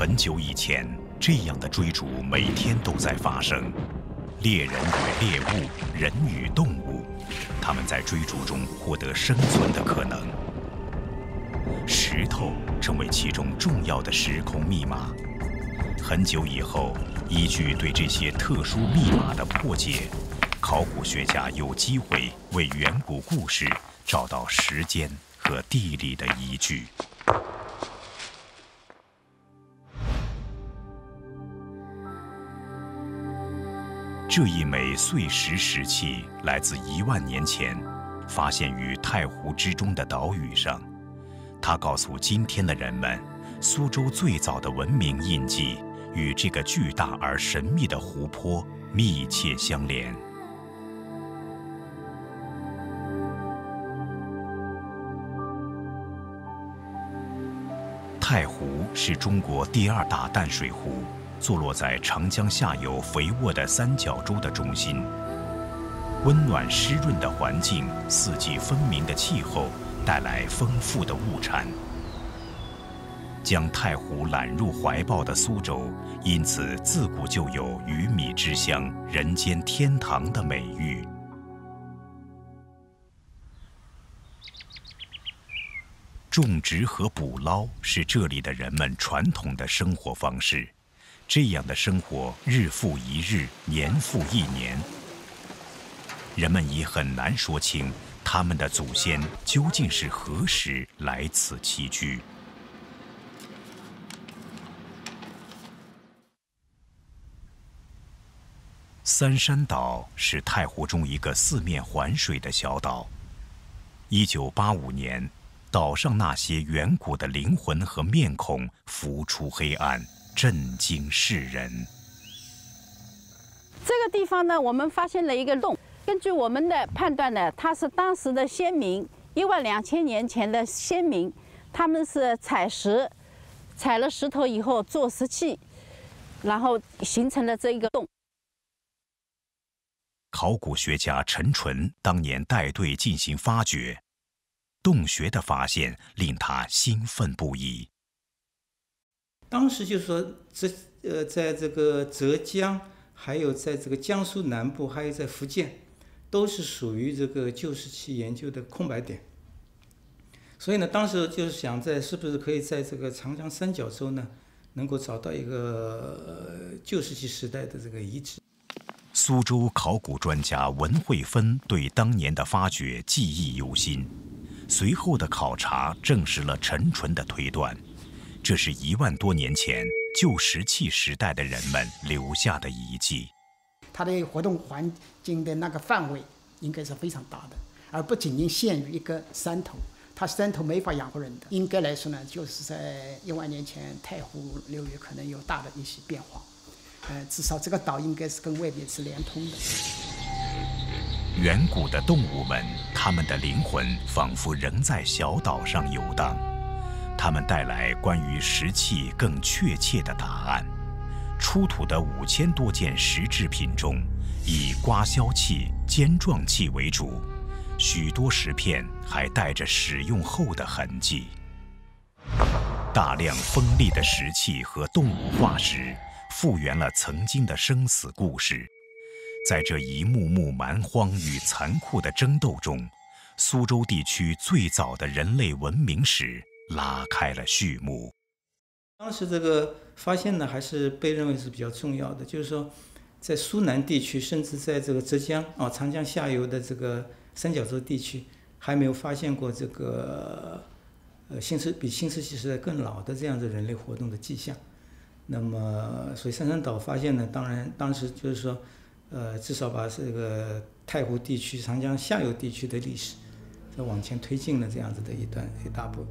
很久以前，这样的追逐每天都在发生。猎人与猎物，人与动物，他们在追逐中获得生存的可能。石头成为其中重要的时空密码。很久以后，依据对这些特殊密码的破解，考古学家有机会为远古故事找到时间和地理的依据。这一枚碎石石器来自一万年前，发现于太湖之中的岛屿上。它告诉今天的人们，苏州最早的文明印记与这个巨大而神秘的湖泊密切相连。太湖是中国第二大淡水湖。坐落在长江下游肥沃的三角洲的中心，温暖湿润的环境、四季分明的气候带来丰富的物产。将太湖揽入怀抱的苏州，因此自古就有“鱼米之乡，人间天堂”的美誉。种植和捕捞是这里的人们传统的生活方式。这样的生活日复一日，年复一年，人们已很难说清他们的祖先究竟是何时来此栖居。三山岛是太湖中一个四面环水的小岛。一九八五年，岛上那些远古的灵魂和面孔浮出黑暗。震惊世人。这个地方呢，我们发现了一个洞。根据我们的判断呢，它是当时的先民，一万两千年前的先民，他们是采石，采了石头以后做石器，然后形成了这一个洞。考古学家陈纯当年带队进行发掘，洞穴的发现令他兴奋不已。当时就是说，浙呃，在这个浙江，还有在这个江苏南部，还有在福建，都是属于这个旧石器研究的空白点。所以呢，当时就是想在是不是可以在这个长江三角洲呢，能够找到一个旧石器时代的这个遗址。苏州考古专家文慧芬对当年的发掘记忆犹新，随后的考察证实了陈纯的推断。这是一万多年前旧石器时代的人们留下的遗迹。它的活动环境的那个范围应该是非常大的，而不仅仅限于一个山头。它山头没法养活人的，应该来说呢，就是在一万年前太湖流域可能有大的一些变化。呃，至少这个岛应该是跟外面是连通的。远古的动物们，它们的灵魂仿佛仍在小岛上游荡。他们带来关于石器更确切的答案。出土的五千多件石制品中，以刮削器、尖状器为主，许多石片还带着使用后的痕迹。大量锋利的石器和动物化石，复原了曾经的生死故事。在这一幕幕蛮荒与残酷的争斗中，苏州地区最早的人类文明史。拉开了序幕。当时这个发现呢，还是被认为是比较重要的。就是说，在苏南地区，甚至在这个浙江啊长江下游的这个三角洲地区，还没有发现过这个呃新石比新石器时代更老的这样的人类活动的迹象。那么，所以三山岛发现呢，当然当时就是说，呃，至少把这个太湖地区、长江下游地区的历史，再往前推进了这样子的一段一大步。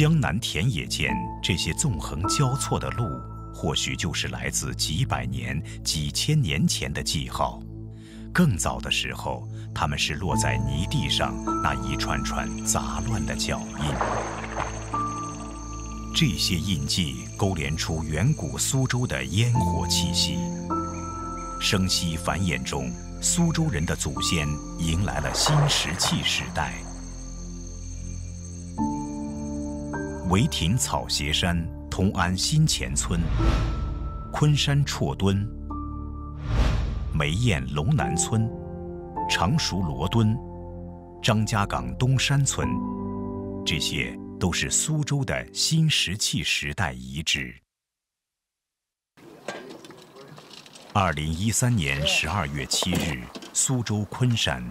江南田野间，这些纵横交错的路，或许就是来自几百年、几千年前的记号。更早的时候，他们是落在泥地上那一串串杂乱的脚印。这些印记勾连出远古苏州的烟火气息。生息繁衍中，苏州人的祖先迎来了新石器时代。围亭草鞋山，同安新前村、昆山绰墩、梅堰龙南村、常熟罗墩、张家港东山村，这些都是苏州的新石器时代遗址。二零一三年十二月七日，苏州昆山，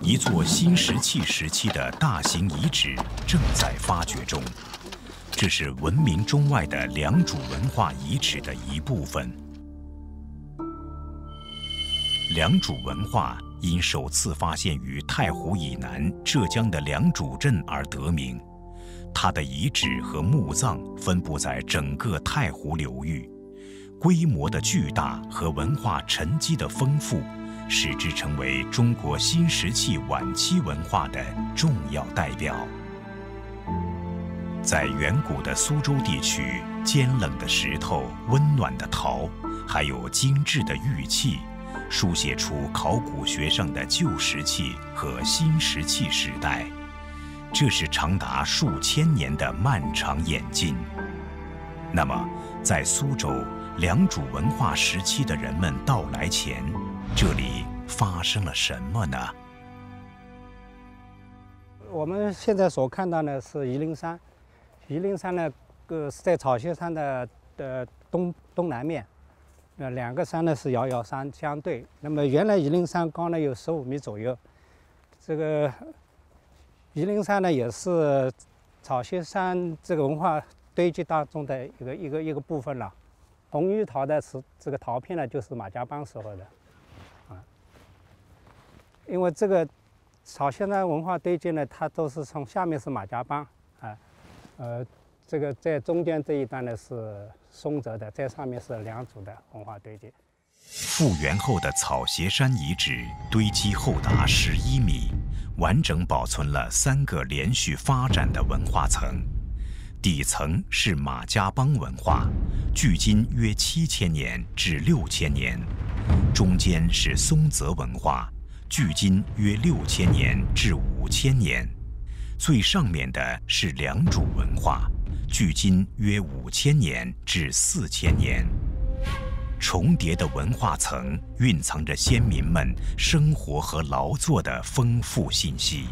一座新石器时期的大型遗址正在发掘中。这是闻名中外的良渚文化遗址的一部分。良渚文化因首次发现于太湖以南浙江的良渚镇而得名，它的遗址和墓葬分布在整个太湖流域。规模的巨大和文化沉积的丰富，使之成为中国新石器晚期文化的重要代表。在远古的苏州地区，坚冷的石头、温暖的陶，还有精致的玉器，书写出考古学上的旧石器和新石器时代。这是长达数千年的漫长演进。那么，在苏州。良渚文化时期的人们到来前，这里发生了什么呢？我们现在所看到的是夷陵山，夷陵山呢，个是在草鞋山的的东东南面，那两个山呢是遥遥相相对。那么原来夷陵山高呢有十五米左右，这个夷陵山呢也是草鞋山这个文化堆积当中的一个一个一个部分了。红玉陶的是这个陶片呢，就是马家浜时候的，啊，因为这个草鞋山文化堆积呢，它都是从下面是马家浜，啊，呃，这个在中间这一段呢是松泽的，在上面是良渚的文化堆积。复原后的草鞋山遗址堆积厚达十一米，完整保存了三个连续发展的文化层。底层是马家浜文化，距今约七千年至六千年；中间是松泽文化，距今约六千年至五千年；最上面的是良渚文化，距今约五千年至四千年。重叠的文化层蕴藏着先民们生活和劳作的丰富信息。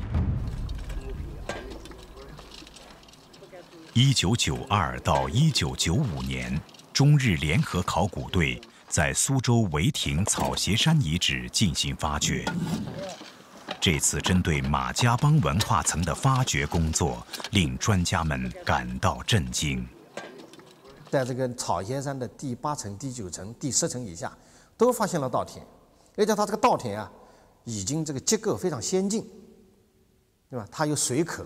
一九九二到一九九五年，中日联合考古队在苏州维亭草鞋山遗址进行发掘。这次针对马家浜文化层的发掘工作，令专家们感到震惊。在这个草鞋山的第八层、第九层、第十层以下，都发现了稻田，而且它这个稻田啊，已经这个结构非常先进，对吧？它有水口，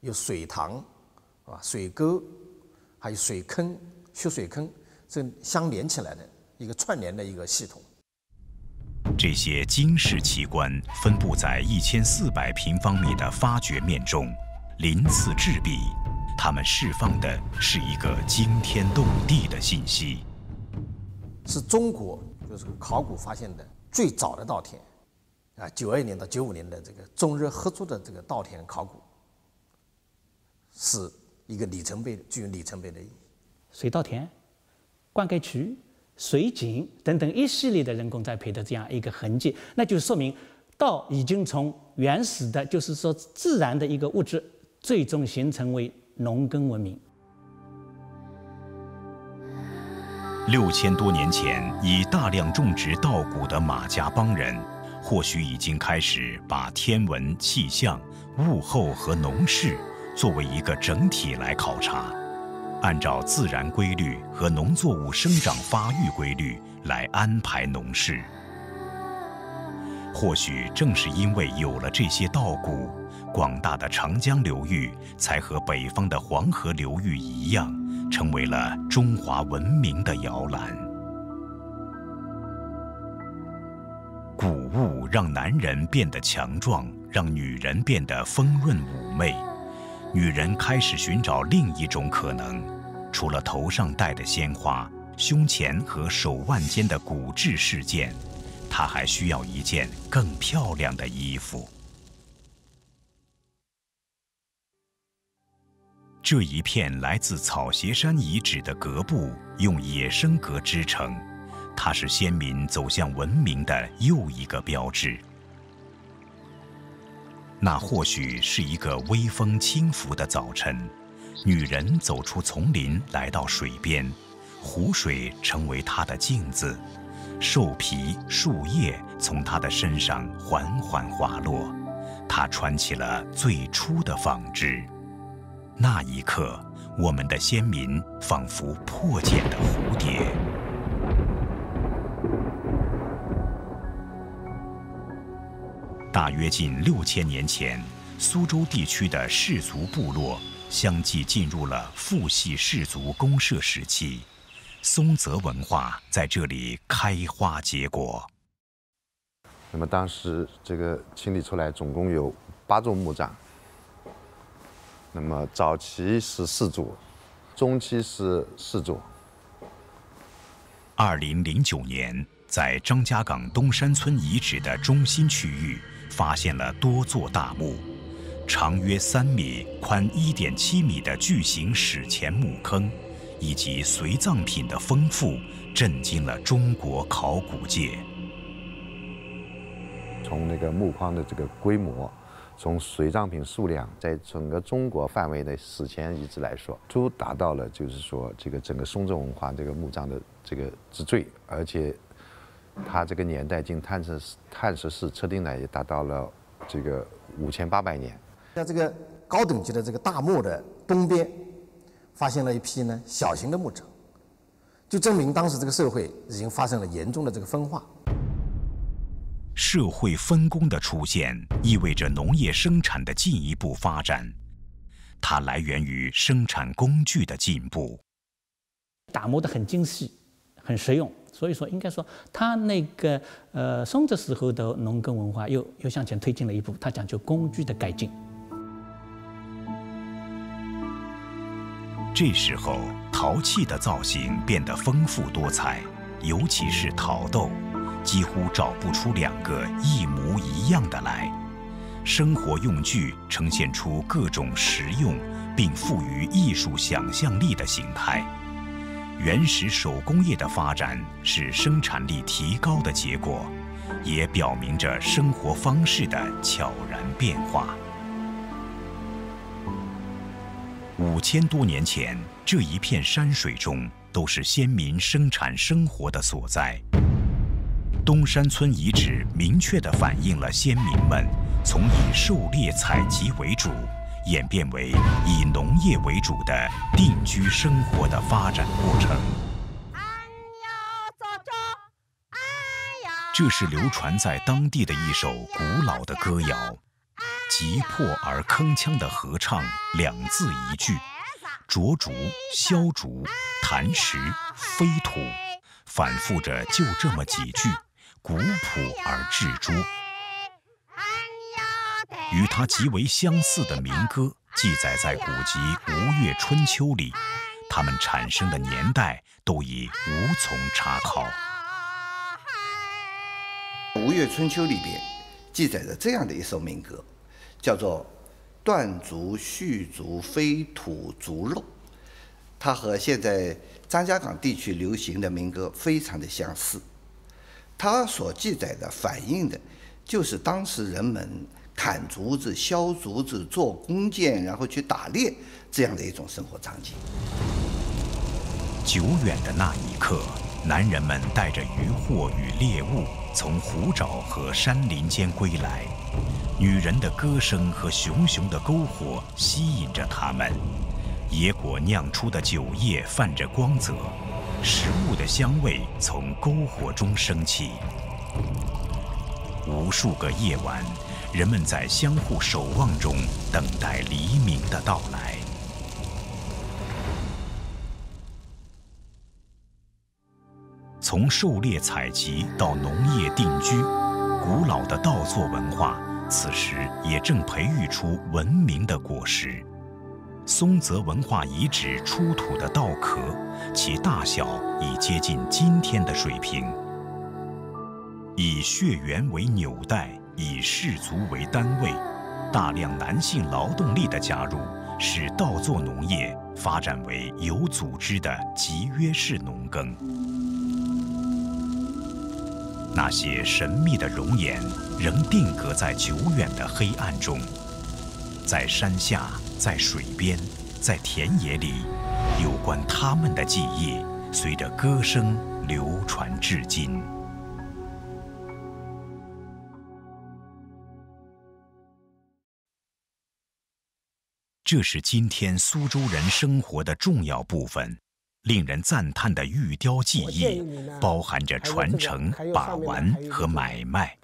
有水塘。啊，水沟，还有水坑、蓄水坑，这相连起来的一个串联的一个系统。这些惊世奇观分布在一千四百平方米的发掘面中，鳞次栉比，它们释放的是一个惊天动地的信息。是中国就是考古发现的最早的稻田，啊，九二年到九五年的这个中日合作的这个稻田考古，是。一个里程碑，具有里程碑的意义。水稻田、灌溉渠、水井等等一系列的人工栽培的这样一个痕迹，那就说明稻已经从原始的，就是说自然的一个物质，最终形成为农耕文明。六千多年前，以大量种植稻谷的马家浜人，或许已经开始把天文、气象、物候和农事。作为一个整体来考察，按照自然规律和农作物生长发育规律来安排农事。或许正是因为有了这些稻谷，广大的长江流域才和北方的黄河流域一样，成为了中华文明的摇篮。谷物让男人变得强壮，让女人变得丰润妩媚。女人开始寻找另一种可能，除了头上戴的鲜花、胸前和手腕间的骨质饰件，她还需要一件更漂亮的衣服。这一片来自草鞋山遗址的阁部，用野生阁支撑，它是先民走向文明的又一个标志。那或许是一个微风轻拂的早晨，女人走出丛林，来到水边，湖水成为她的镜子，兽皮、树叶从她的身上缓缓滑落，她穿起了最初的纺织。那一刻，我们的先民仿佛破茧的蝴蝶。大约近六千年前，苏州地区的氏族部落相继进入了父系氏族公社时期，松泽文化在这里开花结果。那么当时这个清理出来，总共有八座墓葬。那么早期是四座，中期是四座。二零零九年，在张家港东山村遗址的中心区域，发现了多座大墓，长约三米、宽一点七米的巨型史前墓坑，以及随葬品的丰富，震惊了中国考古界。从那个墓框的这个规模。从随葬品数量，在整个中国范围内史前遗址来说，都达到了就是说这个整个松泽文化这个墓葬的这个之最，而且它这个年代经探测探测式测定呢，也达到了这个五千八百年。在这个高等级的这个大墓的东边，发现了一批呢小型的墓葬，就证明当时这个社会已经发生了严重的这个分化。社会分工的出现意味着农业生产的进一步发展，它来源于生产工具的进步。打磨得很精细，很实用，所以说应该说，他那个呃松泽时候的农耕文化又又向前推进了一步，他讲究工具的改进。这时候，陶器的造型变得丰富多彩，尤其是陶豆。几乎找不出两个一模一样的来。生活用具呈现出各种实用并富于艺术想象力的形态。原始手工业的发展是生产力提高的结果，也表明着生活方式的悄然变化。五千多年前，这一片山水中都是先民生产生活的所在。东山村遗址明确地反映了先民们从以狩猎采集为主，演变为以农业为主的定居生活的发展过程。这是流传在当地的一首古老的歌谣，急迫而铿锵的合唱，两字一句：灼竹、削竹、弹石、飞土，反复着就这么几句。古朴而执着，与它极为相似的民歌记载在古籍《吴越春秋》里，它们产生的年代都已无从查考。《吴越春秋》里边记载着这样的一首民歌，叫做“断竹续竹飞土足肉”，它和现在张家港地区流行的民歌非常的相似。它所记载的、反映的，就是当时人们砍竹子、削竹子、做弓箭，然后去打猎这样的一种生活场景。久远的那一刻，男人们带着渔获与猎物从湖沼和山林间归来，女人的歌声和熊熊的篝火吸引着他们，野果酿出的酒液泛着光泽。食物的香味从篝火中升起，无数个夜晚，人们在相互守望中等待黎明的到来。从狩猎采集到农业定居，古老的稻作文化此时也正培育出文明的果实。松泽文化遗址出土的稻壳，其大小已接近今天的水平。以血缘为纽带，以氏族为单位，大量男性劳动力的加入，使稻作农业发展为有组织的集约式农耕。那些神秘的容颜仍定格在久远的黑暗中，在山下，在水边，在田野里，有关他们的记忆随着歌声流传至今。这是今天苏州人生活的重要部分。令人赞叹的玉雕技艺，包含着传承、把玩和买卖。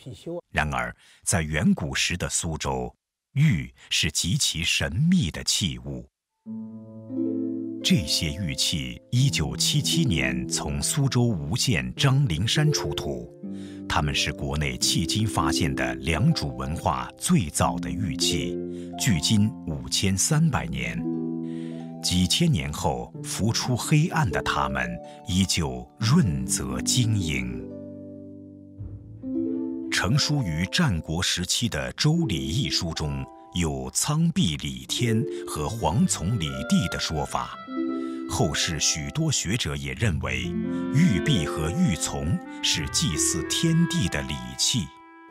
然而，在远古时的苏州，玉是极其神秘的器物。这些玉器，一九七七年从苏州吴县张灵山出土，它们是国内迄今发现的良渚文化最早的玉器，距今五千三百年。几千年后浮出黑暗的它们，依旧润泽晶莹。成书于战国时期的《周礼》一书中有“苍璧礼天”和“黄从礼地”的说法。后世许多学者也认为，玉璧和玉琮是祭祀天地的礼器。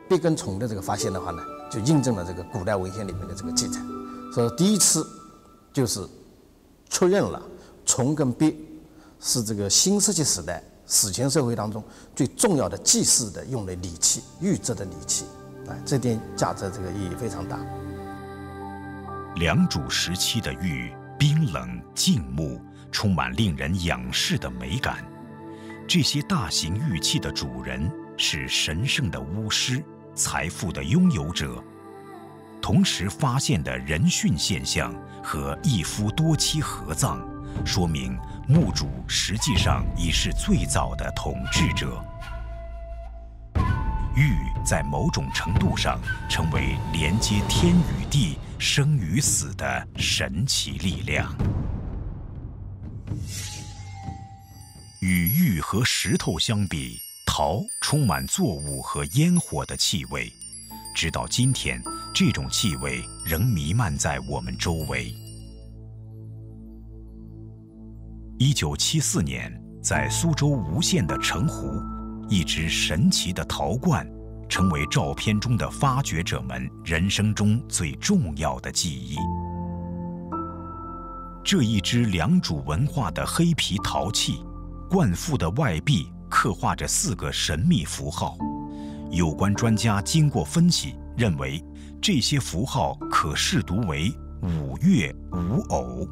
璧跟琮的这个发现的话呢，就印证了这个古代文献里面的这个记载，说第一次就是。确认了琮跟璧是这个新石器时代史前社会当中最重要的祭祀的用的礼器，玉制的礼器，哎，这点价值这个意义非常大。良渚时期的玉冰冷静穆，充满令人仰视的美感。这些大型玉器的主人是神圣的巫师，财富的拥有者。同时发现的人殉现象和一夫多妻合葬，说明墓主实际上已是最早的统治者。玉在某种程度上成为连接天与地、生与死的神奇力量。与玉和石头相比，陶充满作物和烟火的气味。直到今天，这种气味仍弥漫在我们周围。一九七四年，在苏州吴县的城湖，一只神奇的陶罐，成为照片中的发掘者们人生中最重要的记忆。这一只良渚文化的黑皮陶器，罐腹的外壁刻画着四个神秘符号。有关专家经过分析，认为这些符号可视读为五乐五偶，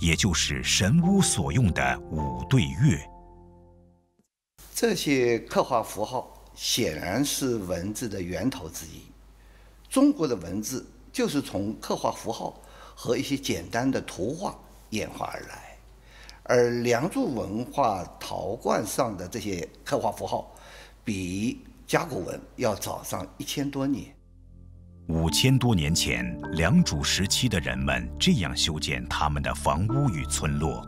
也就是神巫所用的五对月。这些刻画符号显然是文字的源头之一。中国的文字就是从刻画符号和一些简单的图画演化而来，而良渚文化陶罐上的这些刻画符号，比。甲骨文要早上一千多年。五千多年前，良渚时期的人们这样修建他们的房屋与村落。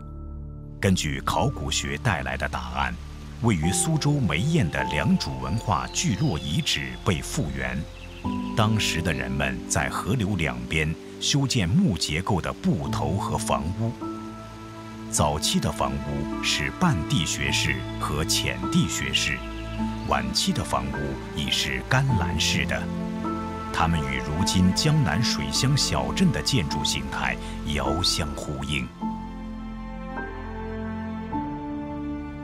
根据考古学带来的答案，位于苏州梅堰的良渚文化聚落遗址被复原。当时的人们在河流两边修建木结构的埠头和房屋。早期的房屋是半地穴式和浅地穴式。晚期的房屋已是干栏式的，它们与如今江南水乡小镇的建筑形态遥相呼应。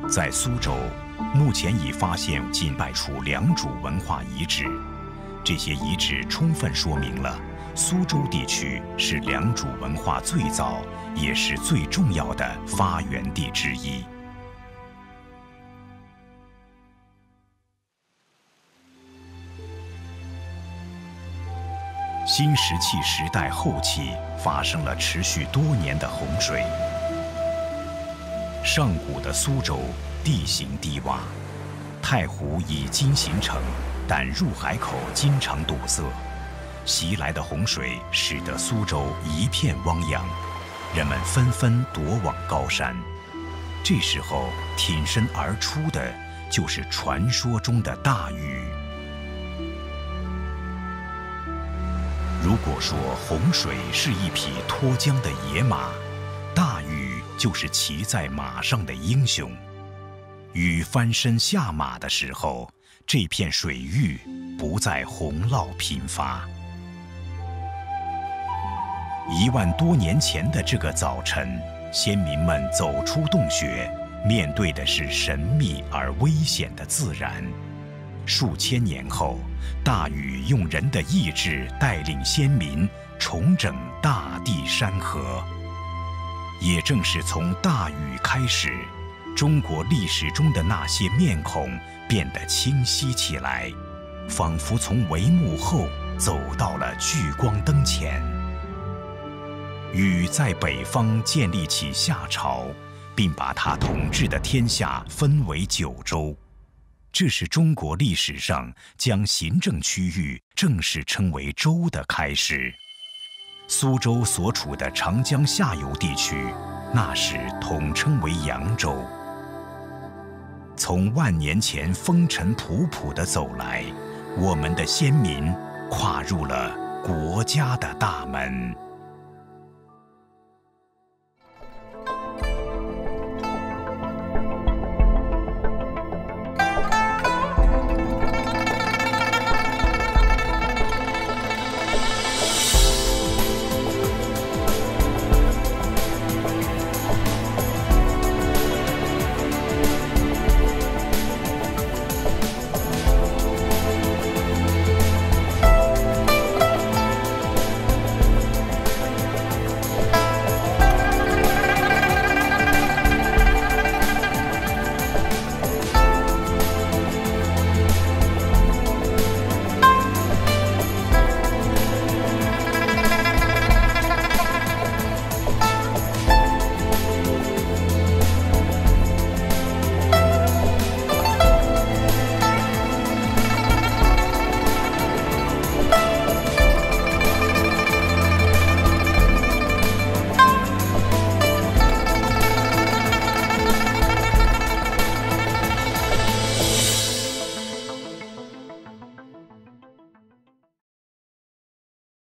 在苏州，目前已发现近百处良渚文化遗址，这些遗址充分说明了苏州地区是良渚文化最早也是最重要的发源地之一。新石器时代后期发生了持续多年的洪水。上古的苏州地形低洼，太湖已经形成，但入海口经常堵塞。袭来的洪水使得苏州一片汪洋，人们纷纷躲往高山。这时候挺身而出的，就是传说中的大禹。如果说洪水是一匹脱缰的野马，大禹就是骑在马上的英雄。禹翻身下马的时候，这片水域不再洪涝频发。一万多年前的这个早晨，先民们走出洞穴，面对的是神秘而危险的自然。数千年后，大禹用人的意志带领先民重整大地山河。也正是从大禹开始，中国历史中的那些面孔变得清晰起来，仿佛从帷幕后走到了聚光灯前。禹在北方建立起夏朝，并把他统治的天下分为九州。这是中国历史上将行政区域正式称为州的开始。苏州所处的长江下游地区，那时统称为扬州。从万年前风尘仆仆的走来，我们的先民跨入了国家的大门。